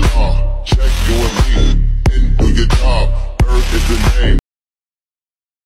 law. Uh, check you and me, and do your job. Earth is the name.